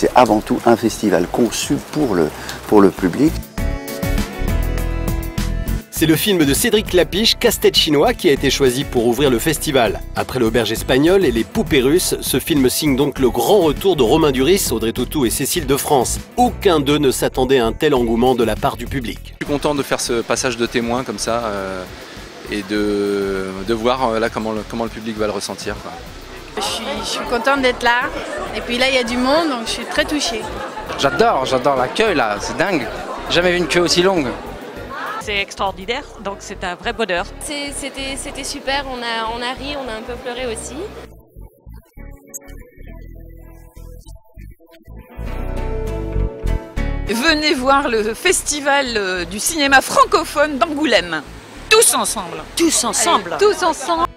c'est avant tout un festival conçu pour le, pour le public. C'est le film de Cédric Lapiche, Casse-tête chinois, qui a été choisi pour ouvrir le festival. Après l'auberge espagnole et les poupées russes, ce film signe donc le grand retour de Romain Duris, Audrey Tautou et Cécile de France. Aucun d'eux ne s'attendait à un tel engouement de la part du public. Je suis content de faire ce passage de témoin comme ça euh, et de, de voir euh, là comment le, comment le public va le ressentir. quoi. Je suis, je suis contente d'être là. Et puis là, il y a du monde, donc je suis très touchée. J'adore, j'adore la queue là, c'est dingue. Jamais vu une queue aussi longue. C'est extraordinaire, donc c'est un vrai bonheur. C'était super, on a, on a ri, on a un peu pleuré aussi. Venez voir le festival euh, du cinéma francophone d'Angoulême. Tous ensemble. Tous ensemble. Tous ensemble.